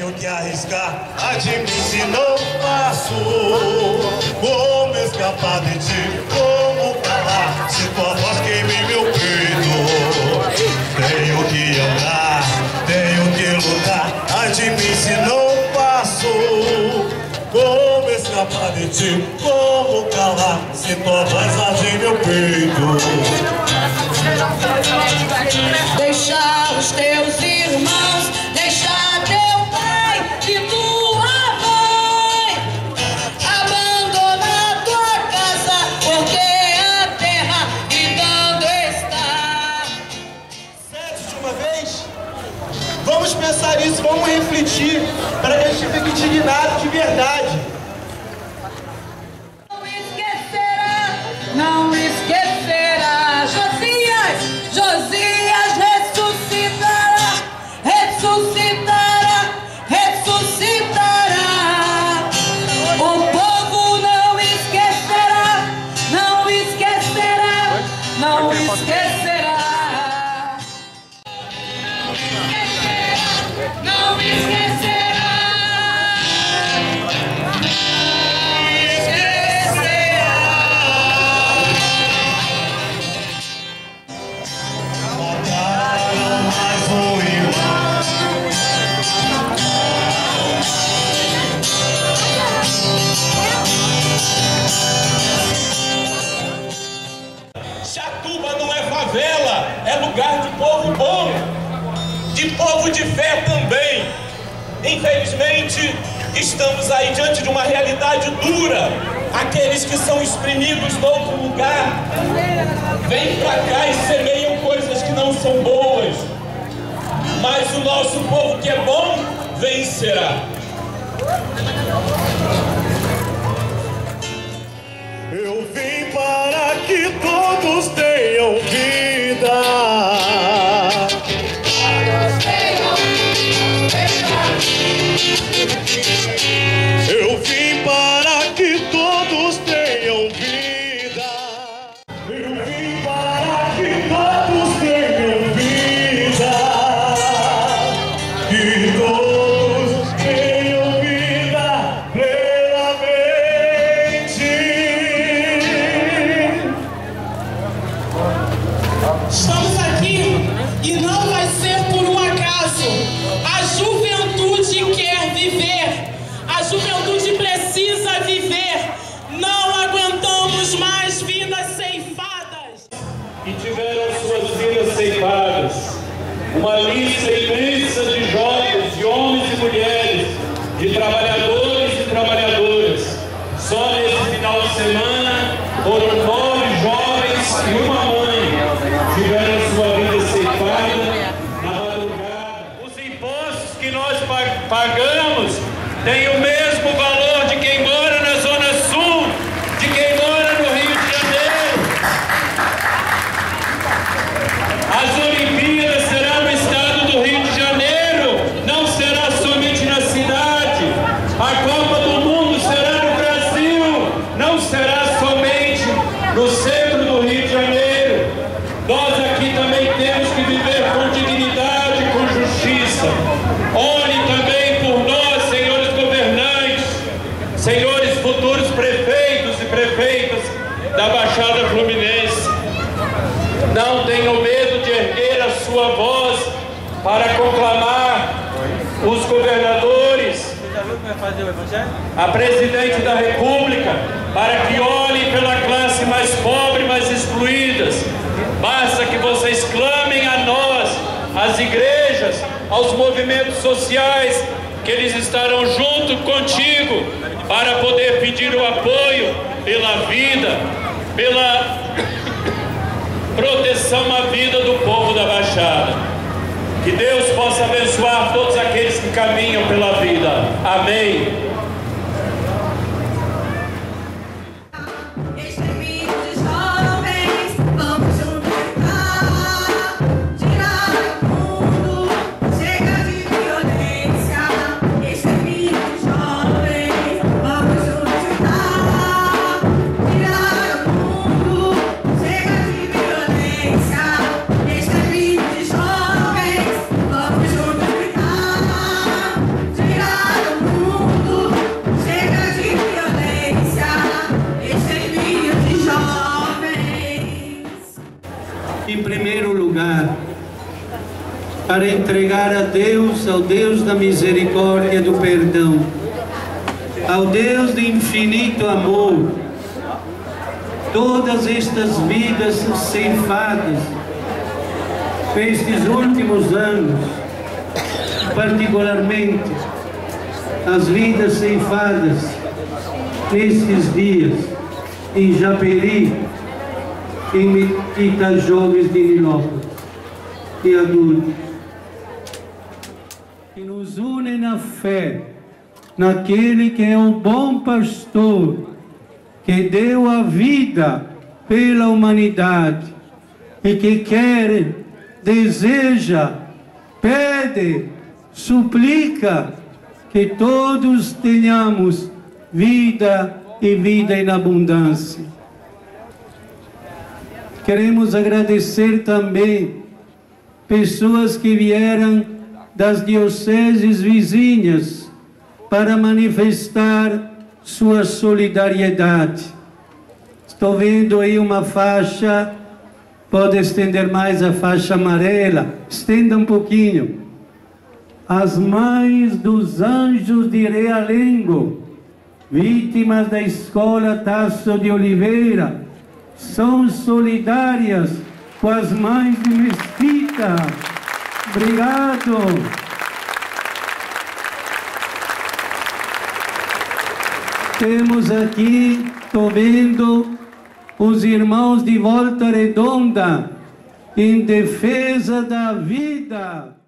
tenho que arriscar. Admite se não faço. Como escapar de ti? Como calar? Se tua voz queime meu peito. Tenho que andar, tenho que lutar. Admite se não faço. Como escapar de ti? Como calar? Se tua voz não esquecerá. Estamos aí diante de uma realidade dura. Aqueles que são exprimidos de outro lugar vêm pra cá e semeiam coisas que não são boas. Mas o nosso povo que é bom vencerá. Ceifadas. Uma lista imensa de jovens, de homens e mulheres, de trabalhadores e trabalhadoras. Só nesse final de semana foram nove jovens e uma mãe que tiveram sua vida ceifada na madrugada. Os impostos que nós pa- pagamos têm o mesmo valor de quem mora na Zona Sul, de quem mora no Rio de Janeiro. As Olimpíadas serão no estado do Rio de Janeiro, não será somente na cidade. A Copa do Mundo será no Brasil, não será somente no centro do Rio de Janeiro. Nós aqui também temos que viver com dignidade, com justiça. Olhe também por nós, senhores governantes, senhores futuros prefeitos e prefeitas da Baixada Fluminense. Não tenham medo de erguer a sua voz para conclamar os governadores, a presidente da República, para que olhem pela classe mais pobre, mais excluídas. Basta que vocês clamem a nós, às igrejas, aos movimentos sociais, que eles estarão junto contigo para poder pedir o apoio pela vida, pela proteção à vida do povo da Baixada. Que Deus possa abençoar todos aqueles que caminham pela vida. Amém. Para entregar a Deus, ao Deus da misericórdia e do perdão, ao Deus de infinito amor, todas estas vidas ceifadas nestes últimos anos, particularmente as vidas ceifadas nestes dias em Japeri, em Itajobes de Nilópolis e adultos, que nos unem na fé, naquele que é o bom pastor, que deu a vida pela humanidade e que quer, deseja, pede, suplica que todos tenhamos vida e vida em abundância. Queremos agradecer também pessoas que vieram das dioceses vizinhas para manifestar sua solidariedade. Estou vendo aí uma faixa, pode estender mais a faixa amarela, estenda um pouquinho. As mães dos anjos de Realengo, vítimas da escola Tasso de Oliveira, são solidárias com as mães de Mesquita. Obrigado. Temos aqui, estou vendo, os irmãos de Volta Redonda, em defesa da vida.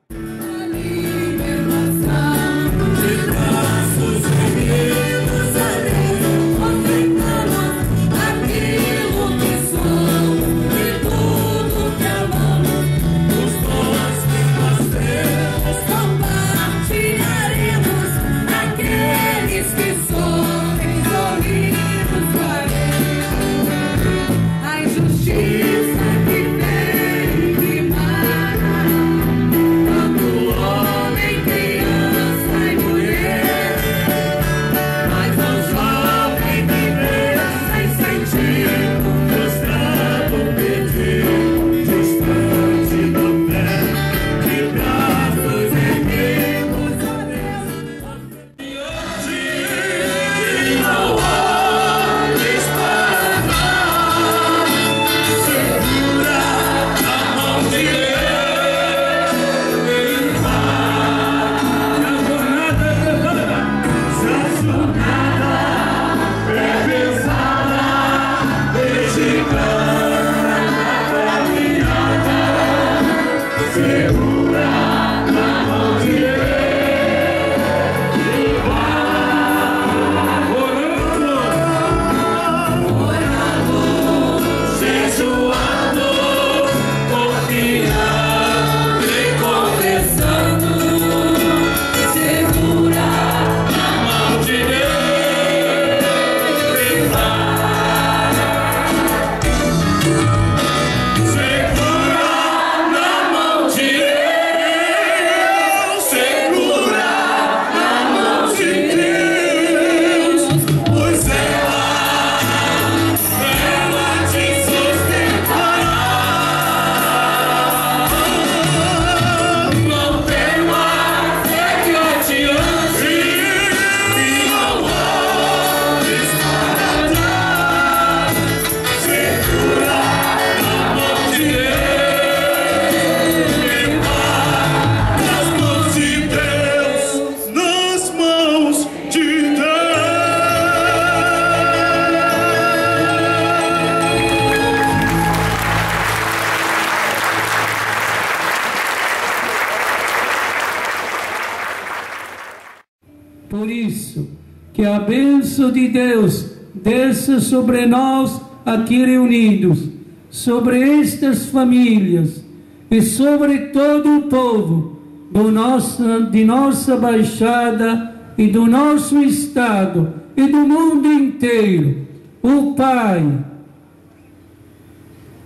A bênção de Deus desça sobre nós aqui reunidos, sobre estas famílias e sobre todo o povo do nosso, de nossa baixada e do nosso estado e do mundo inteiro. O Pai,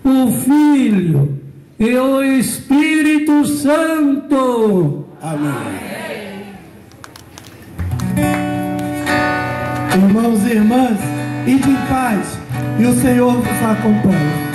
o Filho e o Espírito Santo. Irmãos e irmãs, ide em paz e o Senhor vos acompanhe.